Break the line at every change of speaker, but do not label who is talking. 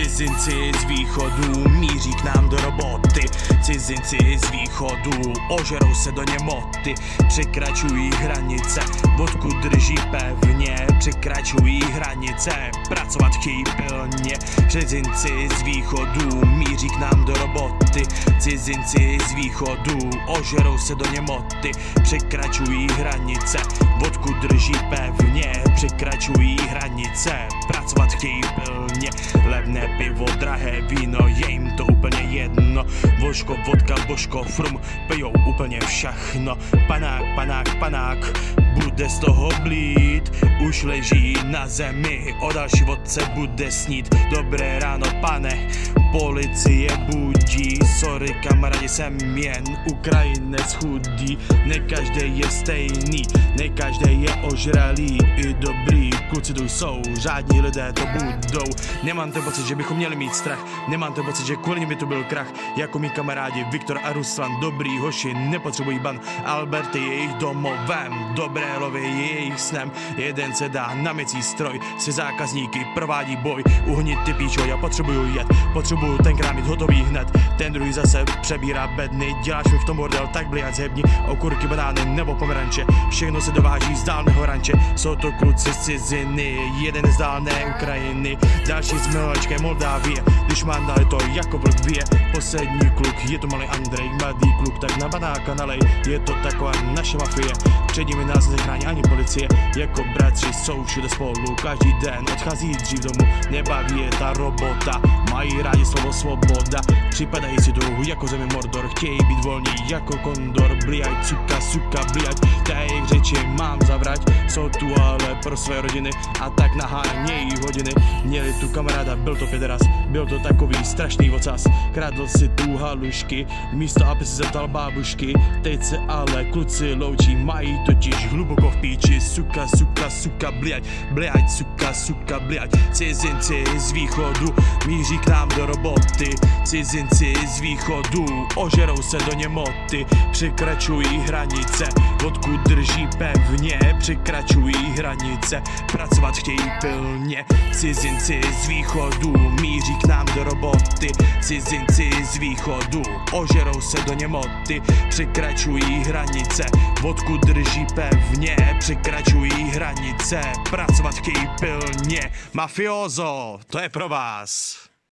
Cizinci z východu míří k nám do roboty. Cizinci z východu ožerou se do němoty. Překračují hranice, vodku drží pevně. Překračují hranice, pracovat chtějí pilně. Cizinci z východu míří k nám do roboty. Cizinci z východu ožerou se do němoty. Překračují hranice, vodku drží pevně. Překračují hranice, drahé víno, je jim to úplně jedno. Vožko, vodka, božko, frum, pijou úplně všechno. Panák, panák, panák, bude z toho blít. Už leží na zemi, o další vodce bude snít. Dobré ráno, pane, policie budí. Sorry kamarádi, jsem jen Ukrajinec chudý. Ne každý je stejný, ne každý je ožralý. I dobrý, kluci tu jsou, řádní lidé to budou. Nemám ten pocit, že bychom měli mít strach. Nemám ten pocit, že kvůli by tu byl krach. Jako mý kamarádi Viktor a Ruslan Dobrý hoši, nepotřebují ban. Albert je jejich domovem Dobré lovy je jejich snem. Jeden se dá na mecí stroj. Se zákazníky provádí boj. Uhnit ty píčo, já potřebuju jet. Potřebuju tenkrát mít hotový hned. Ten druhý zase přebírá bedny. Děláš mi v tom bordel, tak bliať zhebni. Okurky, banány nebo pomeranče. Všechno se dováží z dálného ranče. Jsou to kluci z ciziny. Jeden z dálné Ukrajiny. Další z milovačké Moldávie. Když mám dali to jako vlk vie Poslední kluk, je to malý Andrej. Mladý kluk, tak na banáka nalej. Je to taková naše mafie Před nimi nás nechrání ani policie. Jako bratři jsou všude spolu. Každý den odchází dřív domů. Nebaví je ta robota Mají rádi slovo svoboda Připadají si tu jako zemi Mordor. Chtějí být volní jako kondor Bliať, suka, suka, bliať Ta jejich řeči mám zavrať. Jsou tu ale pro své rodiny A tak nahánějí hodiny. Měli tu kamaráda, byl to pederas Byl to takový strašný ocas. Kradl si tu halušky Místo aby se zeptal bábušky. Teď se ale kluci loučí Mají totiž hluboko v píči Suka, suka, suka, bliať Bliať, suka, suka, bliať Cizinci z východu míří k nám do roboty. Cizinci z východu ožerou se do němoty. Překračují hranice, vodku drží pevně Překračují hranice, pracovat chtějí pilně. Cizinci z východu míří k nám do roboty. Cizinci z východu ožerou se do němoty. Překračují hranice, vodku drží pevně Překračují hranice, pracovat chtějí pilně. Mafiozo, to je pro vás